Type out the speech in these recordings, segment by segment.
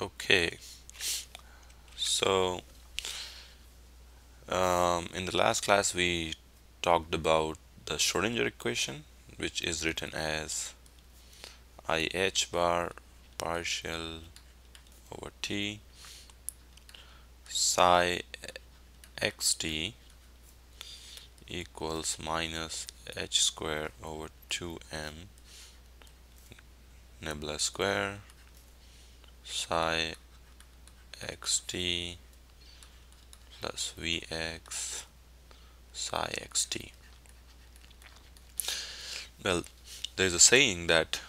Okay, so um, in the last class we talked about the Schrodinger equation which is written as IH bar partial over T psi xt equals minus h square over 2m nabla square psi xt plus vx psi xt. Well, there's a saying that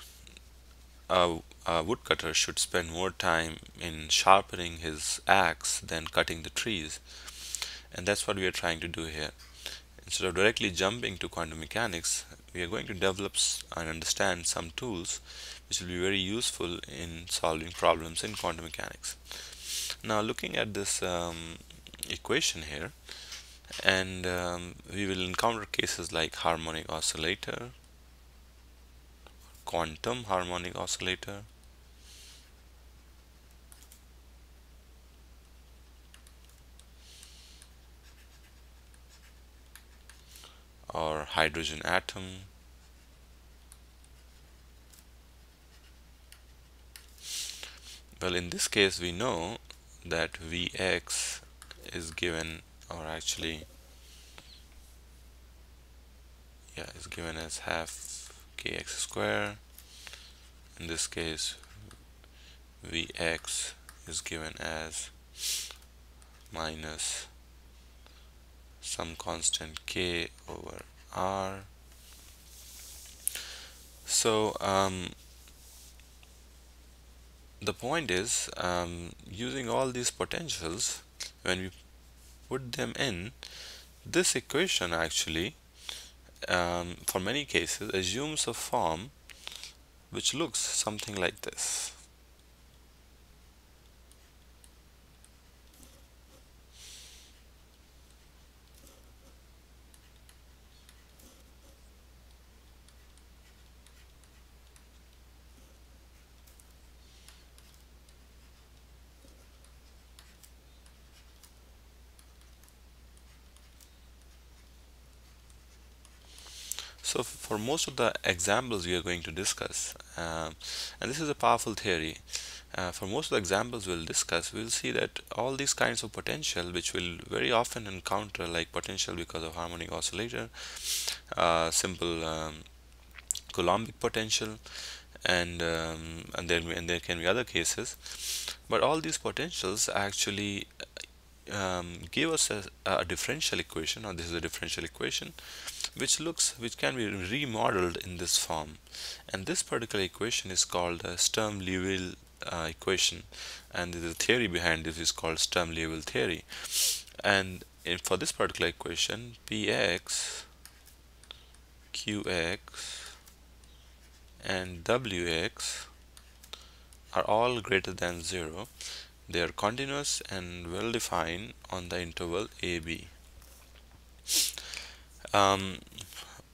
a, a, woodcutter should spend more time in sharpening his axe than cutting the trees. And that's what we are trying to do here. Instead of directly jumping to quantum mechanics, we are going to develop and understand some tools which will be very useful in solving problems in quantum mechanics. Now looking at this um, equation here and um, we will encounter cases like harmonic oscillator, quantum harmonic oscillator, or hydrogen atom. Well in this case we know that Vx is given or actually yeah is given as half kx square. In this case Vx is given as minus some constant k over r so um, the point is um, using all these potentials when we put them in this equation actually um, for many cases assumes a form which looks something like this So for most of the examples we are going to discuss, um, and this is a powerful theory, uh, for most of the examples we'll discuss, we'll see that all these kinds of potential, which we'll very often encounter, like potential because of harmonic oscillator, uh, simple um, Coulombic potential, and um, and there and there can be other cases, but all these potentials actually um, give us a, a differential equation, or this is a differential equation which looks which can be remodeled in this form. And this particular equation is called the Sturm-Liouville uh, equation. And the theory behind this is called Sturm-Liouville theory. And in, for this particular equation px qx and wx are all greater than 0 they are continuous and well defined on the interval AB um,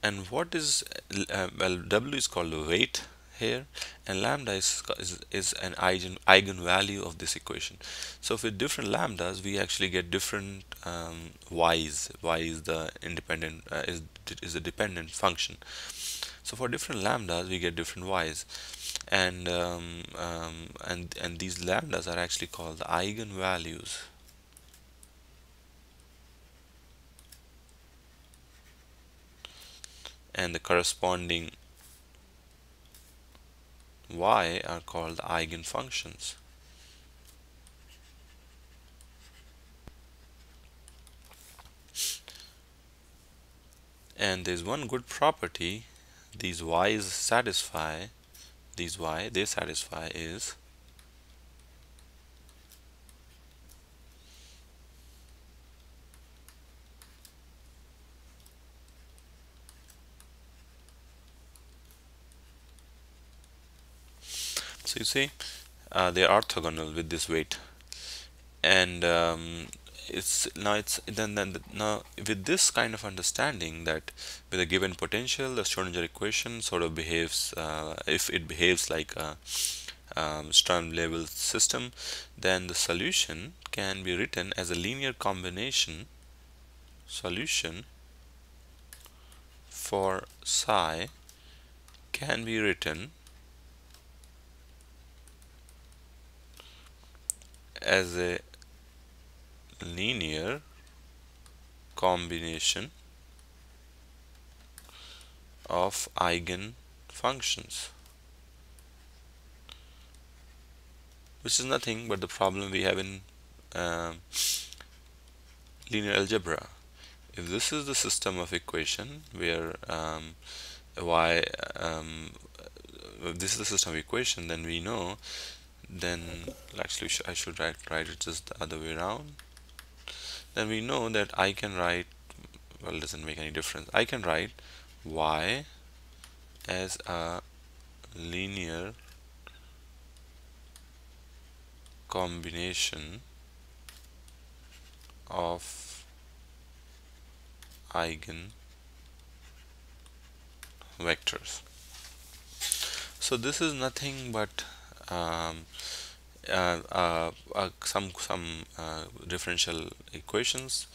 and what is uh, well w is called the weight here and lambda is, is, is an eigen eigenvalue of this equation. So with different lambdas we actually get different um, y's. Y is the independent uh, is, is a dependent function. So for different lambdas we get different y's and um, um, and and these lambdas are actually called eigenvalues and the corresponding y are called eigenfunctions. And there's one good property these y's satisfy, these y they satisfy is so you see uh, they are orthogonal with this weight. And um, it's now it's then then now with this kind of understanding that with a given potential the Schrodinger equation sort of behaves uh, if it behaves like a, um, Sturm Liouville system then the solution can be written as a linear combination solution for psi can be written as a linear combination of eigenfunctions which is nothing but the problem we have in um, linear algebra. If this is the system of equation where um, y um, this is the system of equation then we know then actually I should write, write it just the other way around then we know that I can write well it doesn't make any difference. I can write y as a linear combination of eigen vectors. So this is nothing but um, uh, uh, uh, some some uh, differential equations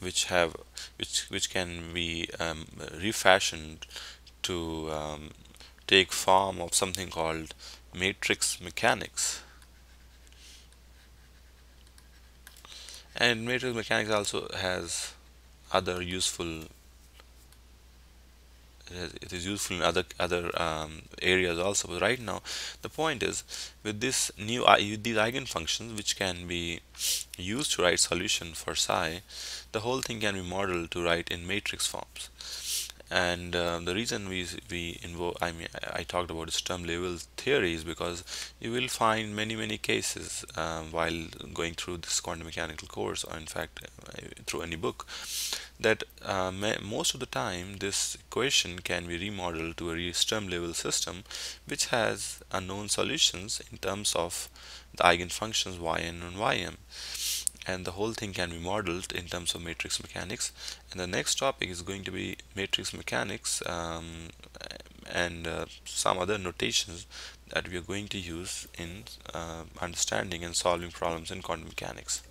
which have which which can be um, refashioned to um, take form of something called matrix mechanics. And matrix mechanics also has other useful it is useful in other other um, areas also but right now the point is with this new with these eigenfunctions which can be used to write solution for psi the whole thing can be modeled to write in matrix forms and uh, the reason we we invoke I mean I, talked about Sturm Liouville theory is because you will find many many cases um, while going through this quantum mechanical course or in fact uh, through any book that uh, most of the time this equation can be remodeled to a Sturm Liouville system which has unknown solutions in terms of the eigenfunctions yn and ym and the whole thing can be modeled in terms of matrix mechanics. And the next topic is going to be matrix mechanics um, and uh, some other notations that we are going to use in uh, understanding and solving problems in quantum mechanics